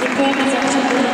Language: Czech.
Děkujeme za všechno.